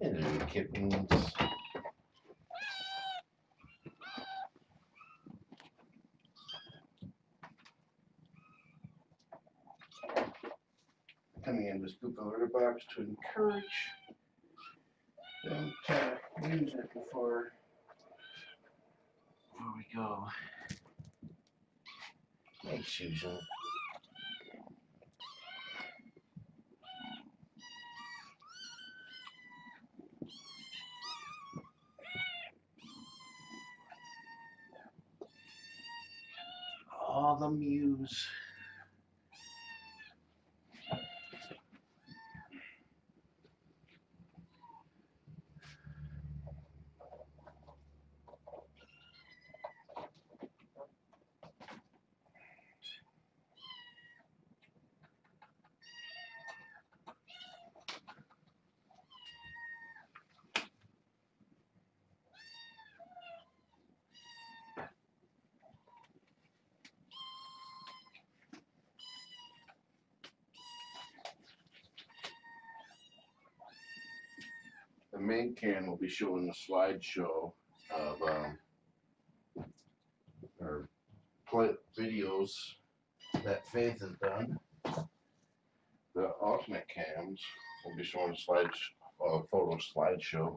Hello, kittens. Coming in with scoop of litter box to encourage them to use it before before we go. Thanks, Susan. All the muse. The main can will be showing a slideshow of um, our videos that Faith has done. The alternate cams will be showing a slide uh, photo slideshow.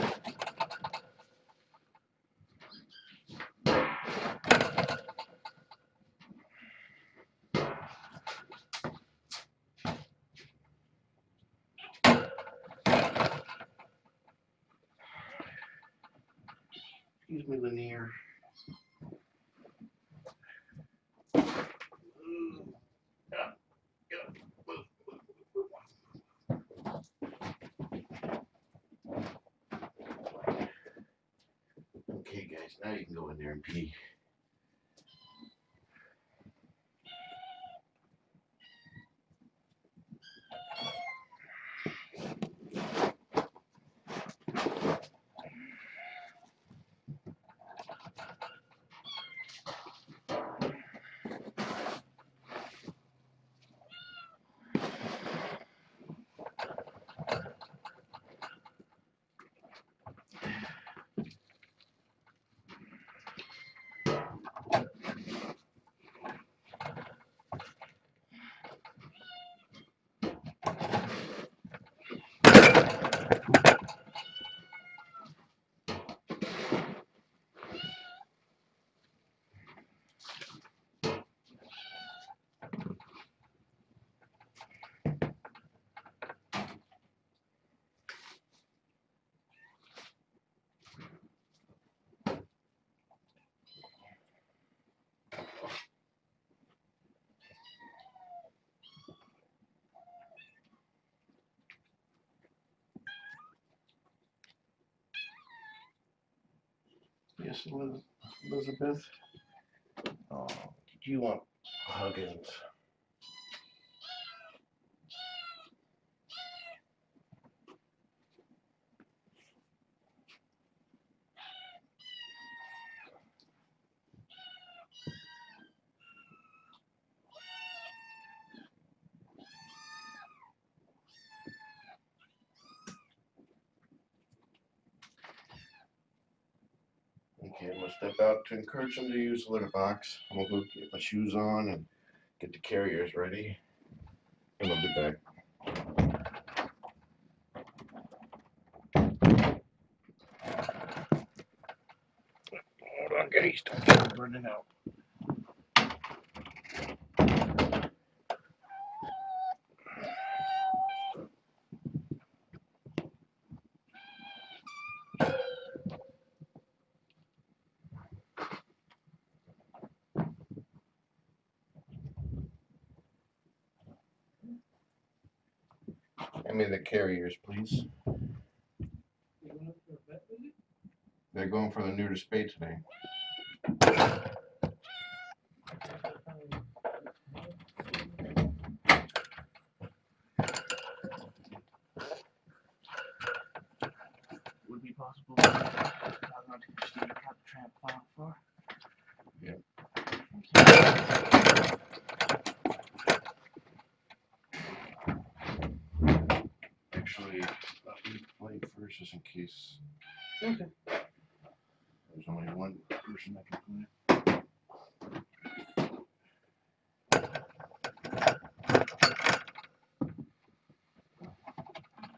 now you can go in there and pee. Elizabeth. Uh, oh, did you want Huggins? Okay, I'm gonna step out to encourage them to use the litter box. I'm gonna go get my shoes on and get the carriers ready. And I'll be back. Hold on, guys, don't out. Hand me the carriers, please. They're going for the new to spay today. Would be possible. to log on to Stevie Cat Tramp file for. Yep. Actually, let me play first just in case. Okay. There's only one person that can play.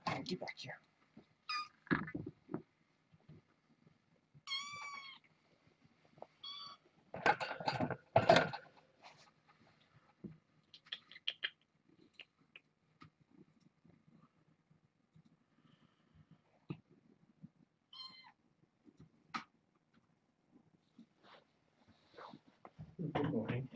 Hey, get back here. Good morning.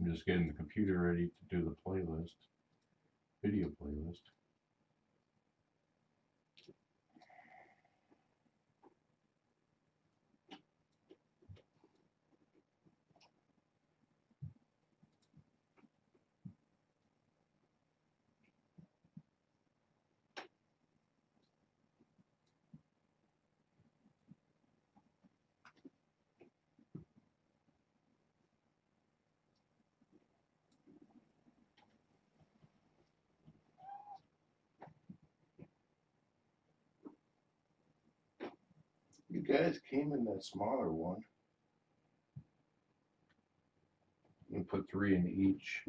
I'm just getting the computer ready to do the playlist, video playlist. You guys came in that smaller one. And put three in each.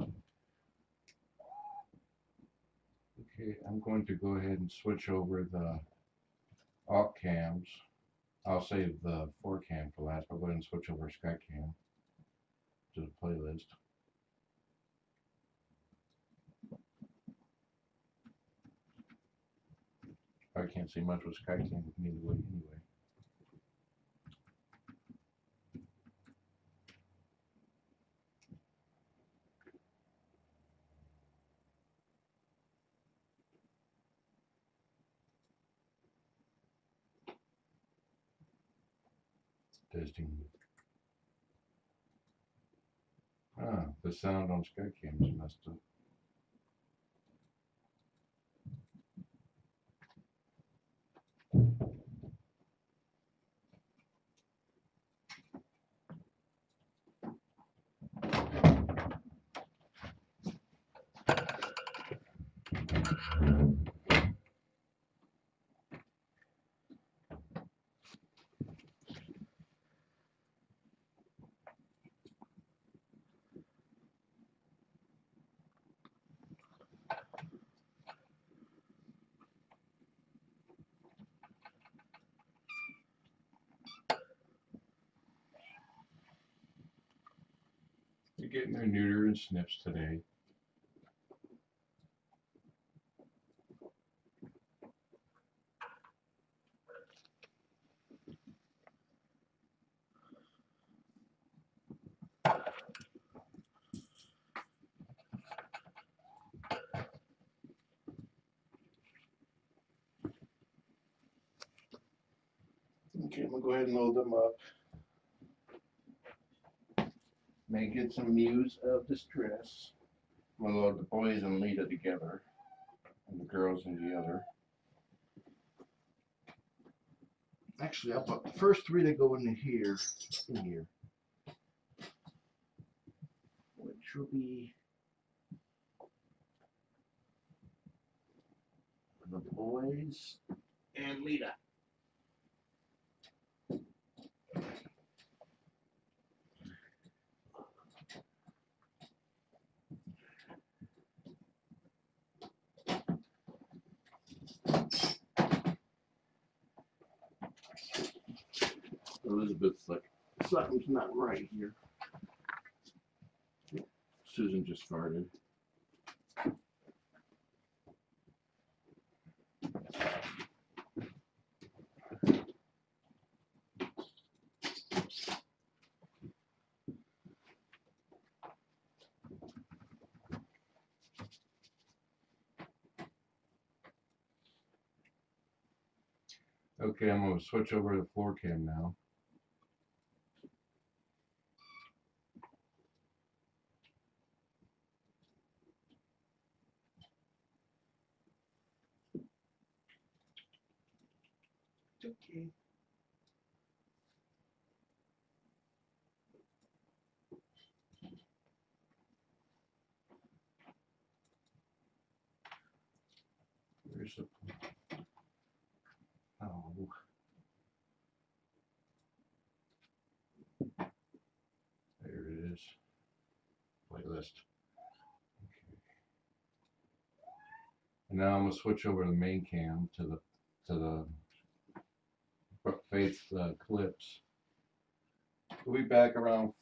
Okay, I'm going to go ahead and switch over the op cams. I'll save the four cam for last. I'll go ahead and switch over SkyCam to the playlist. I can't see much with SkyCam either way anyway. Sound on SkyCam is messed up. You're getting their neuter and snips today. Okay, I'm gonna go ahead and load them up. May get some news of distress. I'm gonna load the boys and Lyta together, and the girls in the other. Actually, I'll put the first three that go into here, in here. Which will be the boys and Lyta. Elizabeth's like, something's not right here. Susan just farted. Okay, I'm gonna switch over to the floor cam now. Okay. Oh. There it is. Playlist. Okay. And now I'm gonna switch over to the main cam to the to the Faith uh, clips. We'll be back around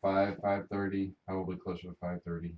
five, five thirty, probably closer to five thirty.